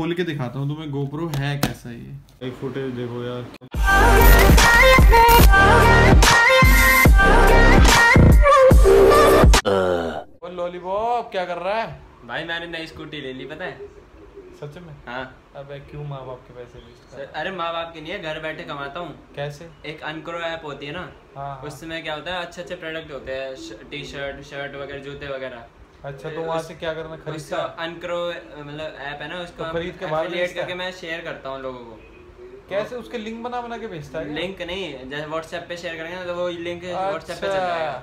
खोल के दिखाता हूँ तुम्हें गोप्रो है कैसा ये? एक फुटेज देखो यार। लॉलीपॉप क्या कर रहा है? भाई मैंने नई स्कूटी ले ली पता है? सच में? हाँ। अबे क्यों माँ बाप के पैसे वेस्ट कर अरे माँ बाप की नहीं है घर बैठे कमाता हूँ। कैसे? एक अनक्रो ऐप होती है ना हाँ हाँ। उसमें क्या होता है अच्छे अच्छे प्रोडक्ट होते हैं टी शर्ट शर्ट वगैरह जूते वगैरह। अच्छा तो वहाँ से क्या करना उसका खरीदता अनक्रो मतलब ऐप है ना उसको तो खरीद के बाहर है? करके मैं शेयर करता हूँ लोगों को। कैसे उसके लिंक बना बना के भेजता है लिंक नहीं जैसे व्हाट्सएप पे शेयर करेंगे ना तो वो लिंक व्हाट्सएप पे चल अच्छा। जाएगा।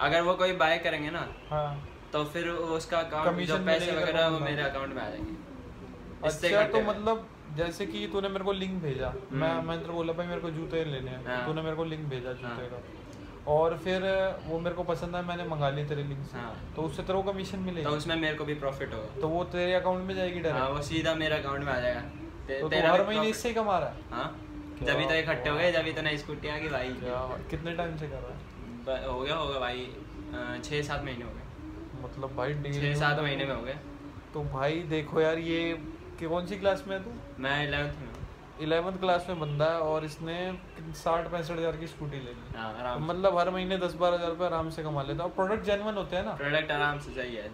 अगर वो कोई बाय करेंगे ना हाँ। तो फिर उसका अकाउंट जो पैसे वगैरह वो तो मेरे अकाउंट में आ जाएँगे। अच्छा तो मतलब जैसे कि तूने मेरे को लिंक भेजा। मैं मैंने तेरे बोला भाई मेरे को जूते लेने हैं। हाँ। तूने मेरे को लिंक भेजा जूते का। और फिर वो मेरे को पसंद है मैंने मंगा ली तेरे लिंक से। हाँ। तो उससे तेरे को कमीशन मिलेगा। तो उसमें मेरे को भी प्रॉफिट होगा। तो वो तेरे अकाउंट में जाएगी हाँ डायरेक्ट वो सीधा मेरे अकाउंट में आ जाएगा। ते, तो तेरा हर महीने इससे ही कमा रहा है? हाँ। जब तो इकट्ठे हो गए जब तो नई स्कूटी आ गई भाई। कितने टाइम से कर रहा है? हो गया होगा भाई छः सात महीने हो गए। मतलब भाई छः सात महीने में हो गए। तो भाई देखो यार ये कौन सी क्लास में है तू? मैं इलेवंथ में हूँ। इलेवेंथ क्लास में बंदा है और इसने साठ पैंसठ हज़ार की स्कूटी ले ली। तो मतलब हर महीने दस बारह हज़ार रुपये आराम से कमा लेता है। और प्रोडक्ट जेनवन होते हैं ना। प्रोडक्ट आराम से चाहिए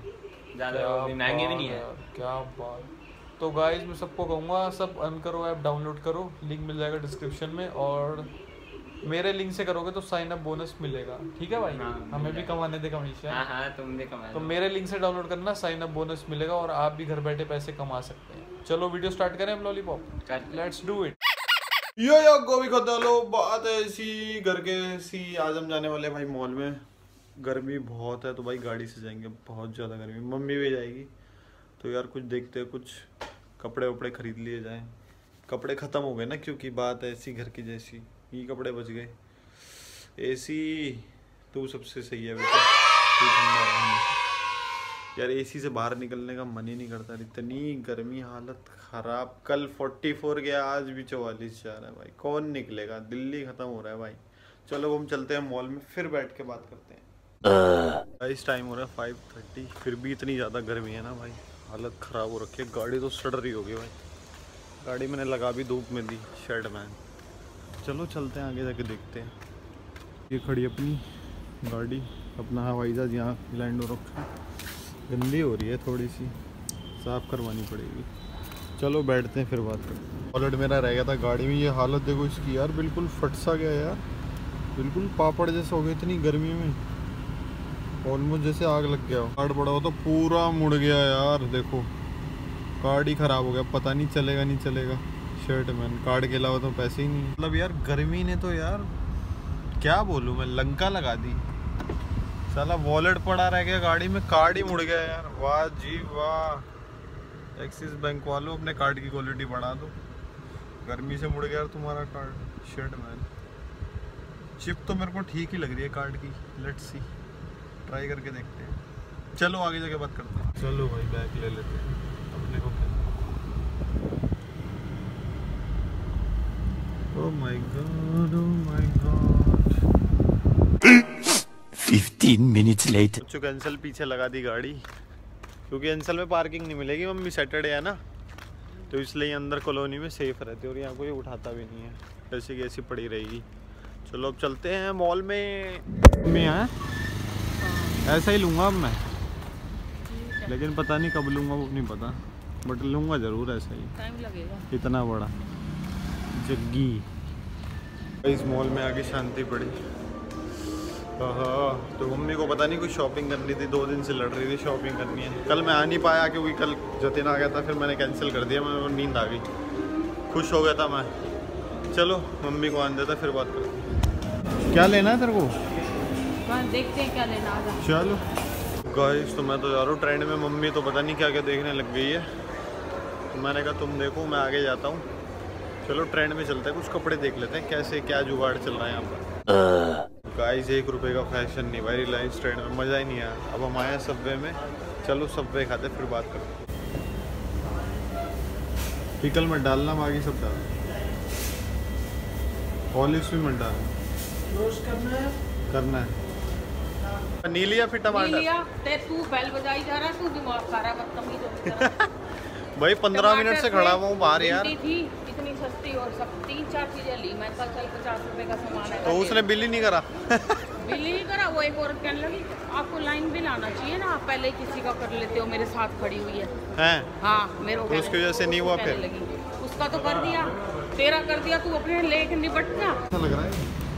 ज़्यादा महँगे भी नहीं है। क्या बात तो गाइस मैं सबको कहूँगा सब अन करो ऐप डाउनलोड करो। लिंक मिल जाएगा डिस्क्रिप्शन में और मेरे लिंक से करोगे तो साइन अप बोनस मिलेगा। ठीक है भाई? हाँ, हमें भी कमाने दे कमीशन। हाँ हाँ तुम भी कमा तो मेरे लिंक से डाउनलोड करना साइन अप बोनस मिलेगा और आप भी घर बैठे पैसे कमा सकते हैं। चलो वीडियो स्टार्ट करें हम lollipop let's do it yo yo गोभी खदालो बात है ऐसी घर के सी आज हम जाने वाले भाई मॉल में। गर्मी बहुत है तो भाई गाड़ी से जाएँगे। बहुत ज़्यादा गर्मी। मम्मी भी जाएगी। तो यार कुछ देखते हैं कुछ कपड़े वपड़े खरीद लिए जाएँ। कपड़े ख़त्म हो गए ना क्योंकि बात है ऐसी घर की जैसी। ये कपड़े बच गए। एसी तू सबसे सही है बेटा। तू यार एसी से बाहर निकलने का मन ही नहीं करता। इतनी गर्मी हालत खराब। कल 44 गया, आज भी चौवालीस जा रहा है भाई। कौन निकलेगा? दिल्ली खत्म हो रहा है भाई। चलो हम चलते हैं मॉल में, फिर बैठ के बात करते हैं। इस टाइम हो रहा है फाइव थर्टी फिर भी इतनी ज़्यादा गर्मी है ना भाई। हालत ख़राब हो रखी है। गाड़ी तो सड़ रही होगी भाई। गाड़ी मैंने लगा भी धूप में दी शेड में चलो चलते हैं आगे जाके देखते हैं। ये खड़ी अपनी गाड़ी अपना हवाई जहाज़ यहाँ लैंड हो रखा है। गंदी हो रही है थोड़ी सी साफ़ करवानी पड़ेगी। चलो बैठते हैं फिर बात करते हैं। वॉलेट मेरा रह गया था गाड़ी में ये हालत देखो इसकी यार बिल्कुल फट सा गया यार। बिल्कुल पापड़ जैसा हो गया इतनी गर्मी में। ऑलमोस्ट जैसे आग लग गया हो। कार्ड पड़ा हो तो पूरा मुड़ गया यार देखो। कार्ड ही ख़राब हो गया पता नहीं चलेगा नहीं चलेगा। शर्ट मैन कार्ड के अलावा तो पैसे ही नहीं मतलब यार, गर्मी ने तो यार, क्या बोलूँ मैं, लंका लगा दी। साला वॉलेट पड़ा रह गया गाड़ी में कार्ड ही मुड़ गया यार। वाह जी वाह। एक्सिस बैंक वालों, अपने कार्ड की क्वालिटी बढ़ा दो। गर्मी से मुड़ गया यार तुम्हारा कार्ड शर्ट मैन चिप तो मेरे को ठीक ही लग रही है कार्ड की। लेट्स सी ट्राई करके देखते हैं। चलो आगे जाके बात करते हैं। चलो भाई बैग ले लेते हैं अपने को ओ my god oh my god 15 minutes later. बच्चों कैंसल पीछे लगा दी गाड़ी। क्योंकि कैंसल में पार्किंग नहीं मिलेगी मम्मी सैटरडे है ना? तो इसलिए अंदर कॉलोनी में सेफ़ रहती है और यहाँ कोई उठाता भी नहीं है। ऐसी की ऐसी पड़ी रहेगी। चलो अब चलते हैं मॉल में। में है ऐसा ही लूँगा अब मैं। लेकिन पता नहीं कब लूँगा वो नहीं पता। बट लूँगा ज़रूर ऐसा ही। टाइम लगेगा। इतना बड़ा। जग्गी इस मॉल में आके शांति पड़ी। हाँ तो मम्मी को पता नहीं कुछ शॉपिंग करनी थी दो दिन से लड़ रही थी शॉपिंग करनी है। कल मैं आ नहीं पाया क्योंकि कल जतिन आ गया था फिर मैंने कैंसिल कर दिया मैं नींद आ गई। खुश हो गया था मैं। चलो मम्मी को आने देता फिर बात करते क्या लेना है तेरे को? देखते हैं क्या लेना चलो। गाइस तो मैं तो जा रहा हूँ ट्रेंड में। मम्मी तो पता नहीं क्या क्या देखने लग गई है। तो मैंने कहा तुम देखो मैं आगे जाता हूँ। चलो ट्रेंड में चलते हैं कुछ कपड़े देख लेते हैं कैसे क्या जुगाड़ चल रहा है यहाँ पर। गाइस एक रुपए का फ़ैशन नहीं भाई रिलायंस ट्रेंड में मज़ा ही नहीं आया। अब हम आए हैं सब्वे में चलो सब्वे खाते फिर बात करते पिकल मत डालना बाकी सब डाल। ऑलिव्स भी मत डालना करना है। नीली या फिर टमाटर तू बैल बजाई जा रहा तू दिमाग खा रहा बदतमीज हो भाई पंद्रह मिनट से खड़ा हुआ हूँ बाहर यार। सस्ती और सब तीन चार चीज़ें ली। मैं कल चल पचास रुपए का सामान है तो उसने बिल ही नहीं करा। बिल ही नहीं करा वो एक औरत कहने लगी आपको लाइन बिल आना चाहिए ना आप पहले किसी का कर लेते हो मेरे साथ खड़ी हुई है। हैं? हाँ मेरे तो उसकी वजह से नहीं हुआ फिर? लगी। उसका तो कर दिया तेरा कर दिया तू अपने लेके निपट ना लग रहा है?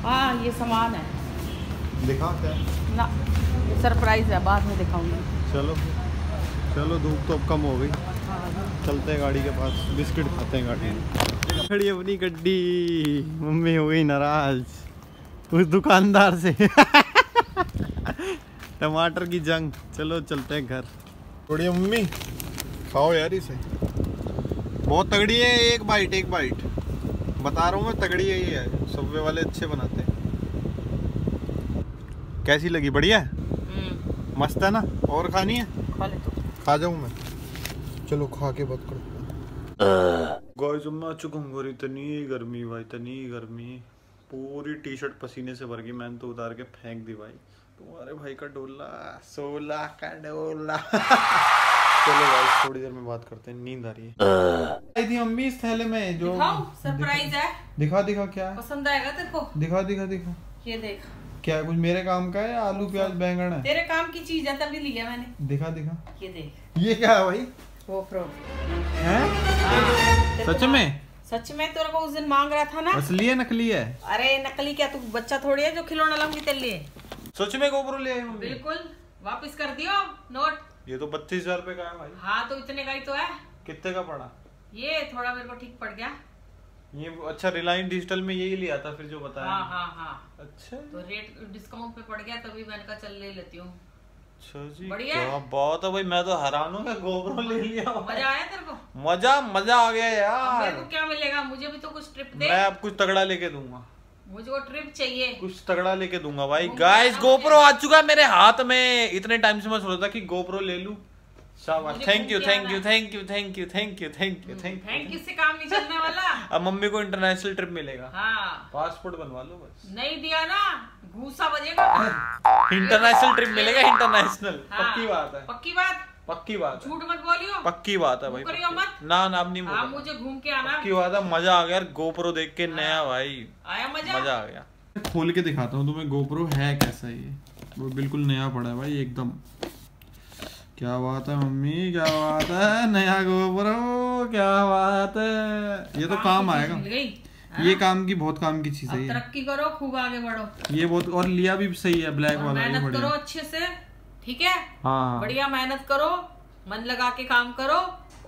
हाँ ये सामान है। दिखा क्या? ना सरप्राइज़ है बाद में दिखाऊँगी। चलो चलो धूप तो अब कम हो गई। चलते हैं गाड़ी के पास बिस्किट खाते हैं गाड़ी में। खड़ी अपनी गड्डी। मम्मी हो गई नाराज़। उस दुकानदार से। टमाटर की जंग। चलो चलते हैं घर। थोड़ी मम्मी। खाओ यार इसे। बहुत तगड़ी है एक बाइट एक बाइट बता रहा हूँ मैं तगड़ी है ये। है सबवे वाले अच्छे बनाते हैं। कैसी लगी? बढ़िया है? हम्म, मस्त है ना? और खानी है? खा ले तू। खा जाऊँ मैं। चलो खा के बात करो। गाइस मैं आ चुका हूँ घर इतनी गर्मी भाई इतनी गर्मी। पूरी टी शर्ट पसीने से भर गई मैंने तो उतार के फेंक दी भाई। तुम्हारे भाई का डोला सोलह का डोला। चलो भाई थोड़ी देर में बात करते हैं नींद आ रही है। आई थी मम्मी इस थैले में जो दिखाओ सरप्राइज़ है। दिखा दिखा क्या है? पसंद आएगा तेरे को? दिखा दिखा दिखा। ये देख। क्या है कुछ मेरे काम का है आलू प्याज बैंगन है? तेरे काम की चीज़ है तभी लिया मैंने। दिखा दिखा। ये देख। ये क्या है भाई? वो हैं? सच में? सच में तेरे को उस दिन मांग रहा था ना? असली है नकली है। अरे नकली क्या? तू बच्चा थोड़ी है जो खिलौना लाऊँगी तेरे लिए। सच में गोबरो ले बिल्कुल। वापस कर दियो नोट ये तो बत्तीस हज़ार रुपए का है भाई। हाँ तो इतने का ही तो है। कितने का पड़ा? ये थोड़ा मेरे को ठीक पड़ गया। ये अच्छा रिलायंस डिजिटल में यही लिया था फिर जो बताया। हाँ हाँ हाँ। अच्छा। तो रेट डिस्काउंट पे पड़ गया तभी मैंने कहा चल ले लेती हूँ। अच्छा जी बढ़िया क्या है। बात है भाई मैं तो हैरान हूँ गोबरो ले लिया मज़ा आया तेरे को? मज़ा मज़ा आ गया यार मेरे को क्या मिलेगा? मुझे भी तो कुछ ट्रिप दे। मैं अब कुछ तगड़ा लेके दूँगा। मुझे ट्रिप चाहिए। कुछ तगड़ा लेके दूँगा भाई। गाइस गोप्रो आ चुका है मेरे हाथ में। इतने टाइम से मैं सोच रहा था कि गोप्रो ले लूँ। शाबाश थैंक यू घूम के thank you thank you thank you thank you thank you thank thank you you से काम नहीं चलने वाला। अब मम्मी को इंटरनेशनल ट्रिप मिलेगा। हाँ। पासपोर्ट बनवा लो बस। नहीं दिया ना। घूसा बजेगा इंटरनेशनल ट्रिप मिलेगा इंटरनेशनल हाँ, पक्की बात है। पक्की बात? पक्की बात झूठ मत बोलियो। पक्की बात है भाई मुकरियो मत। ना ना अब नहीं हाँ मुझे घूम के आना। पक्की बात है मज़ा आ गया यार गोप्रो देख के नया भाई। आया मज़ा? मज़ा आ गया। खोल के दिखाता हूँ तुम्हें गोप्रो है कैसा ये? वो बिल्कुल नया पड़ा है भाई एकदम। क्या बात है मम्मी? क्या बात है? नया गोप्रो क्या बात है? ये तो काम आएगा। ये काम की बहुत काम की चीज़ है तरक्की करो खूब आगे बढ़ो। ये बहुत और लिया भी सही है ब्लैक वाला मेहनत करो अच्छे से ठीक है? हाँ। बढ़िया मेहनत करो मन लगा के काम करो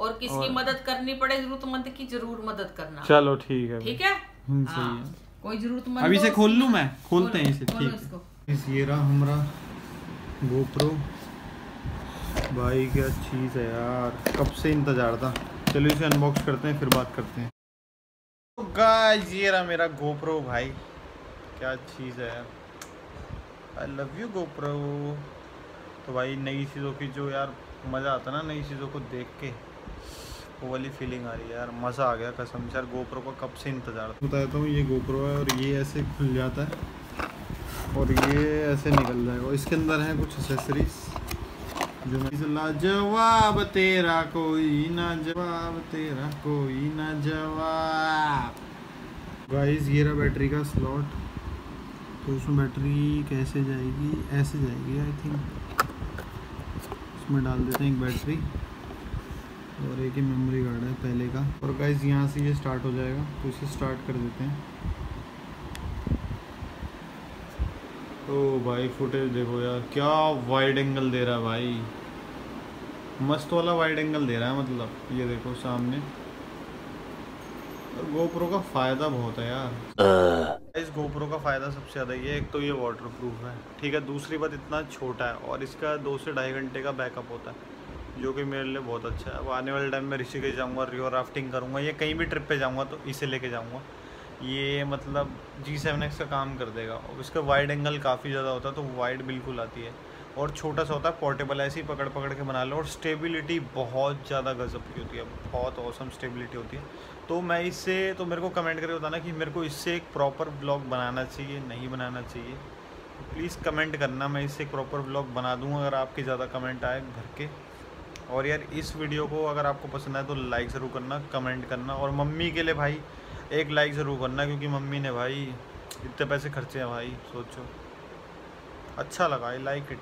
और किसी की और- मदद करनी पड़े जरूरतमंद की ज़रूर मदद करना। चलो ठीक है ठीक है? हम्म, सही हाँ, है। कोई जरूरतमंद अभी हो से खोल लू मैं? खोलते हैं इसे ठीक है। ये रहा हमारा गोप्रो भाई, क्या चीज़ है यार। कब से इंतज़ार था? चलो इसे अनबॉक्स करते हैं, फिर बात करते हैं। तो गाइस ये रहा मेरा गोप्रो भाई। क्या चीज़ है यार। आई लव यू गोप्रो तो भाई, नई चीज़ों की जो यार मज़ा आता ना, नई चीज़ों को देख के, वो वाली फीलिंग आ रही है यार। मज़ा आ गया कसम से यार गोप्रो का कब से इंतज़ार था? बताता हूँ, ये गोप्रो है और ये ऐसे खुल जाता है और ये ऐसे निकल जाएगा। इसके अंदर है कुछ एसेसरीज जो मैं लाजवाब तेरा कोई ना जवाब, तेरा कोई ना जवाब। गाइस ये रहा बैटरी का स्लॉट तो उसमें बैटरी कैसे जाएगी? ऐसे जाएगी आई थिंक उसमें डाल देते हैं एक बैटरी और एक ही मेमोरी कार्ड है, पहले का। और गाइस यहाँ से ये स्टार्ट हो जाएगा। तो इसे स्टार्ट कर देते हैं। ओ भाई फुटेज देखो यार। क्या वाइड एंगल दे रहा है भाई। मस्त वाला वाइड एंगल दे रहा है मतलब। ये देखो सामने। और गोप्रो का फ़ायदा बहुत है यार। इस गोप्रो का फ़ायदा सबसे ज़्यादा ये एक तो ये वाटर प्रूफ है ठीक है? दूसरी बात इतना छोटा है और इसका दो से ढाई घंटे का बैकअप होता है जो कि मेरे लिए बहुत अच्छा है। अब आने वाले टाइम में ऋषिकेश जाऊँगा रिवर राफ्टिंग करूँगा या कहीं भी ट्रिप पे जाऊँगा तो इसे लेके जाऊँगा। ये मतलब जी सेवन एक्स का काम कर देगा। और इसका वाइड एंगल काफ़ी ज़्यादा होता है तो वाइड बिल्कुल आती है। और छोटा सा होता है पोर्टेबल ऐसे ही पकड़ पकड़ के बना लो। और स्टेबिलिटी बहुत ज़्यादा गजब की होती है। बहुत औसम स्टेबिलिटी होती है। तो मैं इससे तो मेरे को कमेंट करके बताना कि मेरे को इससे एक प्रॉपर ब्लॉग बनाना चाहिए, नहीं बनाना चाहिए। प्लीज़ कमेंट करना, मैं इससे एक प्रॉपर ब्लॉग बना दूँगा, अगर आपके ज़्यादा कमेंट आए भर के। और यार, इस वीडियो को अगर आपको पसंद आए तो लाइक ज़रूर करना कमेंट करना। और मम्मी के लिए भाई एक लाइक ज़रूर करना, क्योंकि मम्मी ने भाई इतने पैसे खर्चे हैं भाई, सोचो। अच्छा लगा आई लाइक इट